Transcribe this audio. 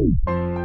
Música